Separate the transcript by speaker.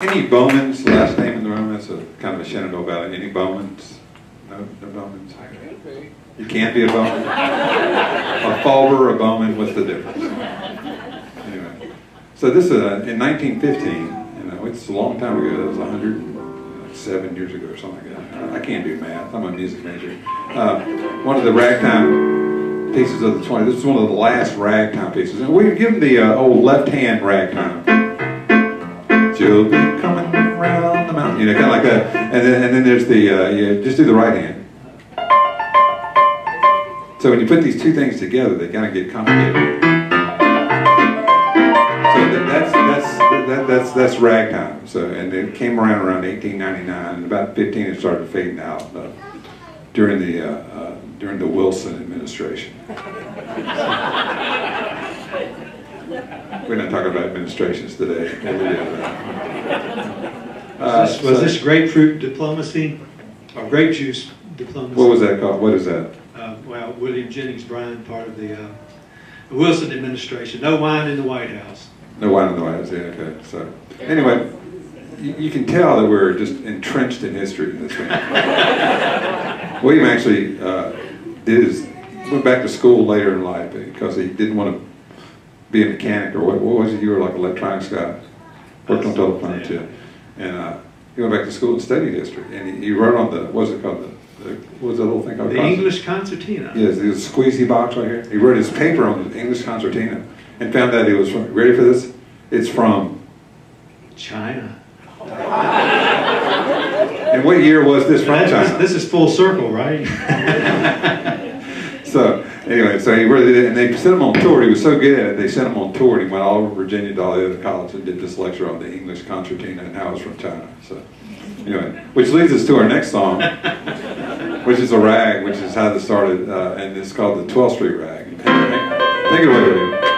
Speaker 1: Any Bowman's last name in the room? That's a kind of a Shenandoah Valley. Any Bowman's? No, no Bowman's. You can't be a Bowman. a Fulber a Bowman. What's the difference? Anyway, so this is uh, in 1915. You know, it's a long time ago. It was 107 years ago or something like that. I can't do math. I'm a music major. Uh, one of the ragtime pieces of the 20s. This is one of the last ragtime pieces, and we give them the uh, old left-hand ragtime. She'll be coming around the mountain, you know, kind of like that. And then, and then there's the, uh, yeah, just do the right hand. So when you put these two things together, they kind of get complicated. So that, that's that's that, that's that's ragtime. So and it came around around 1899, and about 15 it started fading out uh, during the uh, uh, during the Wilson administration. We're not talking about administrations today.
Speaker 2: Uh, was, this, was so, this, grapefruit diplomacy or grape juice diplomacy?
Speaker 1: What was that called? What is that?
Speaker 2: Uh, well, William Jennings Bryan, part of the, uh, the, Wilson administration. No wine in the White House.
Speaker 1: No wine in the White House. Yeah. Okay. So anyway, you, you can tell that we're just entrenched in history in this. William actually uh, did his went back to school later in life because he didn't want to be a mechanic or what, what was it? You were like an electronics guy. Worked on telephone too. And uh, he went back to school and studied history. And he, he wrote on the, what's it called? The, the what was that little thing called?
Speaker 2: The English concertina.
Speaker 1: Yes, the squeezy box right here. He wrote his paper on the English concertina and found that it was from, ready for this? It's from
Speaker 2: China.
Speaker 1: and what year was this from China?
Speaker 2: This is full circle, right?
Speaker 1: so anyway, so he really did, and they sent him on tour. He was so good at it, they sent him on tour. He went all over Virginia to all the other colleges and did this lecture on the English concertina and how it's from China. So anyway, which leads us to our next song, which is a rag, which is how this started, uh, and it's called the 12th Street Rag. Take it away,